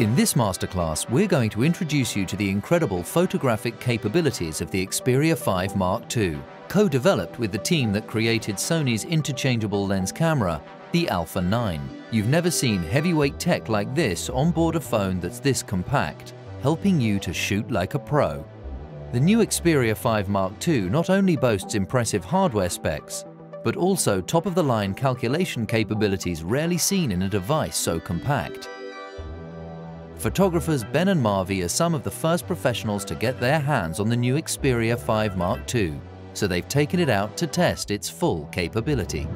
In this masterclass, we're going to introduce you to the incredible photographic capabilities of the Xperia 5 Mark II, co-developed with the team that created Sony's interchangeable lens camera, the Alpha 9. You've never seen heavyweight tech like this on board a phone that's this compact, helping you to shoot like a pro. The new Xperia 5 Mark II not only boasts impressive hardware specs, but also top-of-the-line calculation capabilities rarely seen in a device so compact. Photographers Ben and Marvie are some of the first professionals to get their hands on the new Xperia 5 Mark II, so they've taken it out to test its full capability.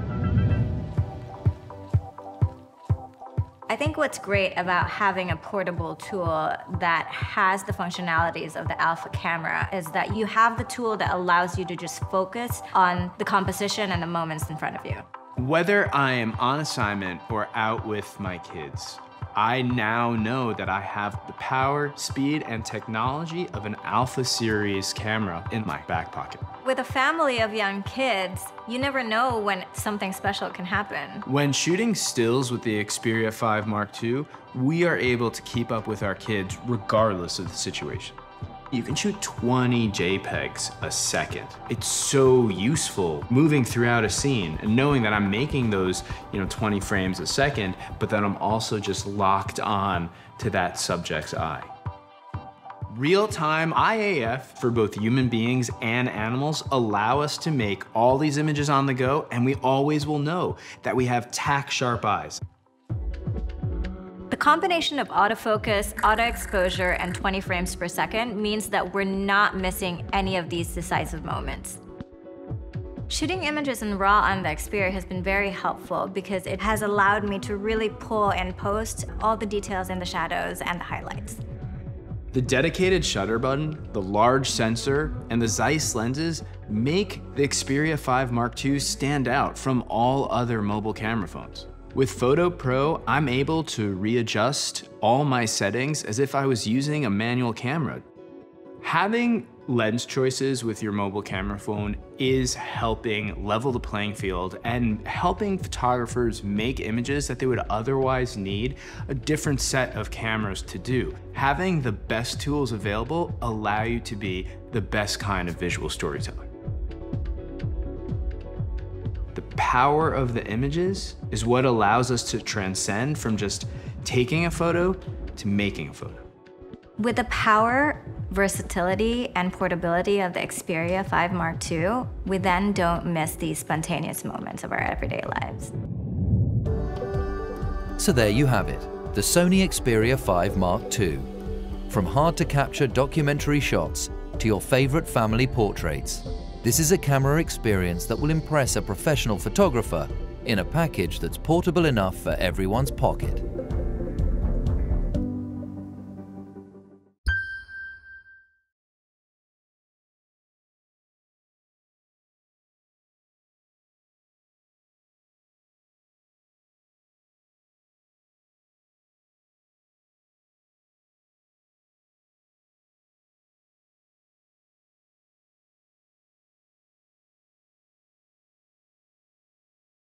I think what's great about having a portable tool that has the functionalities of the Alpha camera is that you have the tool that allows you to just focus on the composition and the moments in front of you. Whether I am on assignment or out with my kids, I now know that I have the power, speed, and technology of an Alpha Series camera in my back pocket. With a family of young kids, you never know when something special can happen. When shooting stills with the Xperia 5 Mark II, we are able to keep up with our kids regardless of the situation you can shoot 20 JPEGs a second. It's so useful moving throughout a scene and knowing that I'm making those, you know, 20 frames a second, but that I'm also just locked on to that subject's eye. Real-time Eye AF for both human beings and animals allow us to make all these images on the go, and we always will know that we have tack-sharp eyes. The combination of autofocus, auto exposure, and 20 frames per second means that we're not missing any of these decisive moments. Shooting images in RAW on the Xperia has been very helpful because it has allowed me to really pull and post all the details in the shadows and the highlights. The dedicated shutter button, the large sensor, and the Zeiss lenses make the Xperia 5 Mark II stand out from all other mobile camera phones. With Photo Pro, I'm able to readjust all my settings as if I was using a manual camera. Having lens choices with your mobile camera phone is helping level the playing field and helping photographers make images that they would otherwise need a different set of cameras to do. Having the best tools available allow you to be the best kind of visual storyteller. Power of the images is what allows us to transcend from just taking a photo to making a photo. With the power, versatility, and portability of the Xperia 5 Mark II, we then don't miss these spontaneous moments of our everyday lives. So there you have it, the Sony Xperia 5 Mark II. From hard-to-capture documentary shots to your favorite family portraits, this is a camera experience that will impress a professional photographer in a package that's portable enough for everyone's pocket.